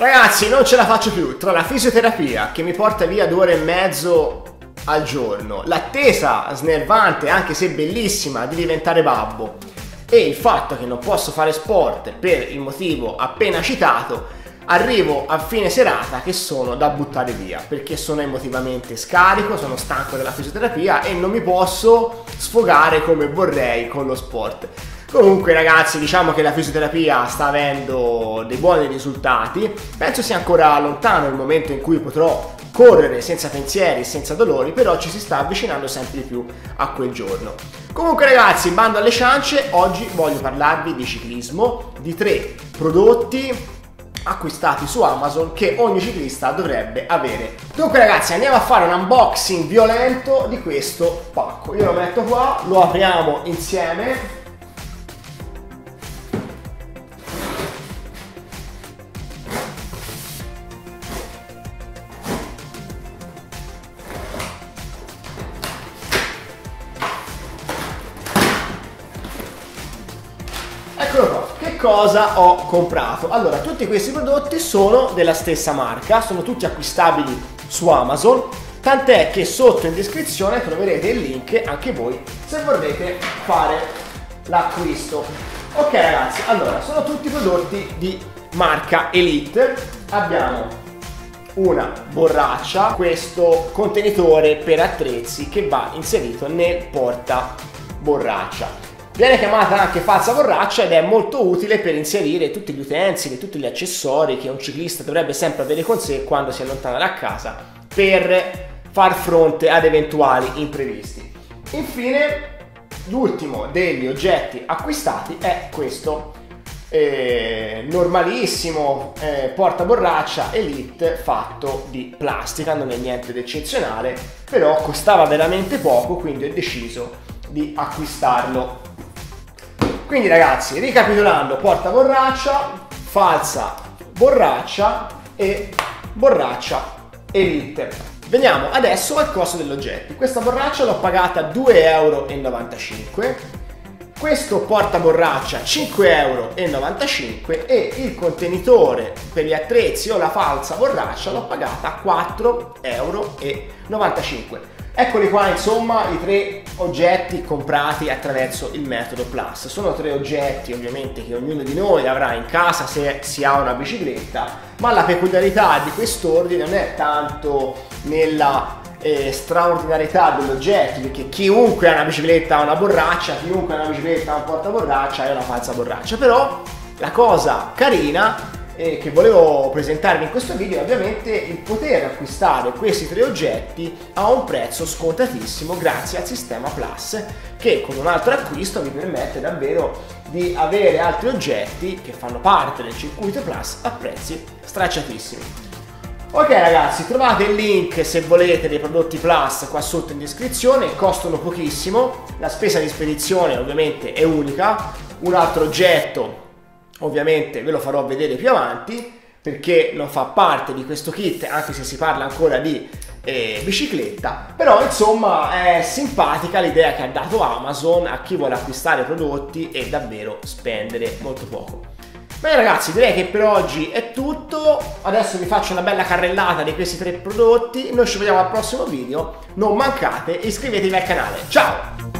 Ragazzi, non ce la faccio più. Tra la fisioterapia che mi porta via due ore e mezzo al giorno, l'attesa snervante, anche se bellissima, di diventare babbo e il fatto che non posso fare sport per il motivo appena citato, arrivo a fine serata che sono da buttare via perché sono emotivamente scarico, sono stanco della fisioterapia e non mi posso sfogare come vorrei con lo sport. Comunque ragazzi diciamo che la fisioterapia sta avendo dei buoni risultati, penso sia ancora lontano il momento in cui potrò correre senza pensieri, senza dolori, però ci si sta avvicinando sempre di più a quel giorno. Comunque ragazzi, bando alle ciance, oggi voglio parlarvi di ciclismo, di tre prodotti acquistati su Amazon che ogni ciclista dovrebbe avere. Dunque ragazzi andiamo a fare un unboxing violento di questo pacco. Io lo metto qua, lo apriamo insieme cosa ho comprato? Allora, tutti questi prodotti sono della stessa marca, sono tutti acquistabili su Amazon, tant'è che sotto in descrizione troverete il link anche voi se vorrete fare l'acquisto. Ok ragazzi, allora, sono tutti prodotti di marca Elite, abbiamo una borraccia, questo contenitore per attrezzi che va inserito nel porta borraccia. Viene chiamata anche falsa borraccia ed è molto utile per inserire tutti gli utensili, tutti gli accessori che un ciclista dovrebbe sempre avere con sé quando si allontana da casa per far fronte ad eventuali imprevisti. Infine, l'ultimo degli oggetti acquistati è questo eh, normalissimo eh, portaborraccia Elite fatto di plastica, non è niente di eccezionale, però costava veramente poco, quindi ho deciso di acquistarlo quindi ragazzi, ricapitolando, porta borraccia, falsa borraccia e borraccia elite. Veniamo adesso al costo dell'oggetto. Questa borraccia l'ho pagata 2,95 euro. Questo porta borraccia 5,95 euro e il contenitore per gli attrezzi o la falsa borraccia l'ho pagata 4,95 euro. Eccoli qua insomma i tre oggetti comprati attraverso il metodo Plus. Sono tre oggetti ovviamente che ognuno di noi avrà in casa se si ha una bicicletta, ma la peculiarità di quest'ordine non è tanto nella eh, straordinarietà dell'oggetto, perché chiunque ha una bicicletta ha una borraccia, chiunque ha una bicicletta ha un portaborraccia e una falsa borraccia, però la cosa carina eh, che volevo presentarvi in questo video è ovviamente il poter acquistare questi tre oggetti a un prezzo scontatissimo grazie al sistema Plus che con un altro acquisto vi permette davvero di avere altri oggetti che fanno parte del circuito Plus a prezzi stracciatissimi. Ok ragazzi, trovate il link se volete dei prodotti Plus qua sotto in descrizione, costano pochissimo, la spesa di spedizione ovviamente è unica, un altro oggetto ovviamente ve lo farò vedere più avanti perché non fa parte di questo kit anche se si parla ancora di eh, bicicletta però insomma è simpatica l'idea che ha dato Amazon a chi vuole acquistare prodotti e davvero spendere molto poco Bene ragazzi, direi che per oggi è tutto. Adesso vi faccio una bella carrellata di questi tre prodotti. Noi ci vediamo al prossimo video. Non mancate, iscrivetevi al canale. Ciao!